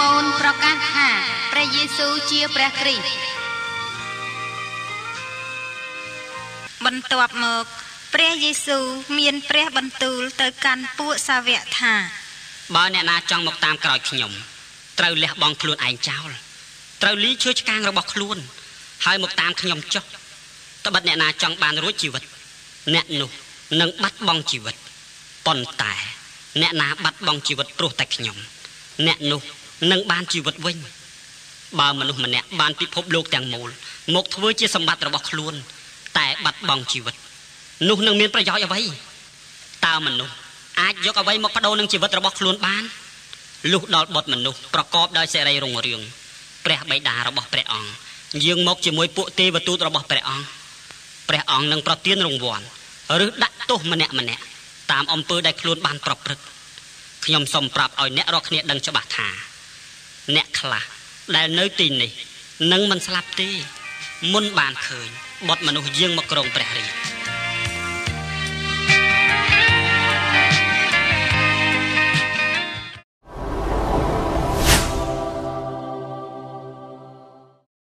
ម៉ូនប្រកាសថាព្រះយេស៊ូវជាព្រះគ្រីស្ទបន្ទាប់មកព្រះយេស៊ូវមានព្រះបន្ទូលទៅកាន់ពួកសាវកថាបើអ្នកណាចង់មកតាមក្រោយខ្ញុំត្រូវលះបង់ខ្លួនឯងចោលត្រូវលីឈើឆ្កាងរបស់ខ្លួន ហើយមកតាមខ្ញុំចុះត្បិតអ្នកណាចង់បានរួចជីវិត អ្នកនោះនឹងបាត់បង់ជីវិតប៉ុន្តែ អ្នកណាបាត់បង់ជីវិតព្រោះតែខ្ញុំ អ្នកនោះនឹងបានជីវិតវិញបើមនុស្សម្នាក់បានពិភពលោកទាំងមូលមកធ្វើជាសម្បត្តិរបស់ខ្លួន តែបាត់បង់ជីវិត នោះនឹងមានប្រយោជន៍អ្វីតើមនុស្សអាចយកអ្វីមកបដូរនឹងជីវិតរបស់ខ្លួនបានលុះដល់បុត្រមនុស្សប្រកបដោយសេរីរុងរឿងព្រះបិតារបស់ព្រះអង្គយាងមកជាមួយពួកទេវទូតរបស់ព្រះអង្គព្រះអង្គនឹងប្រទានរង្វាន់ឬដាក់ទោសម្នាក់ម្នាក់តាមអំពើដែលខ្លួនបានប្រព្រឹត្ត ខ្ញុំសូមប្រាប់ឲ្យអ្នករាល់គ្នាដឹងច្បាស់ថា អ្នកខ្លះដែលនៅទីនេះនឹងមិនស្លាប់ទេ មុនបានឃើញបុត្រមនុស្សយាងមកក្រុងព្រះរាជ